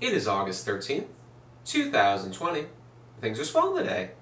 It is August 13th, 2020. Things are swell today.